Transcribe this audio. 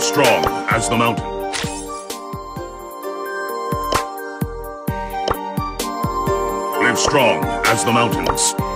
strong as the mountain. Live strong as the mountains.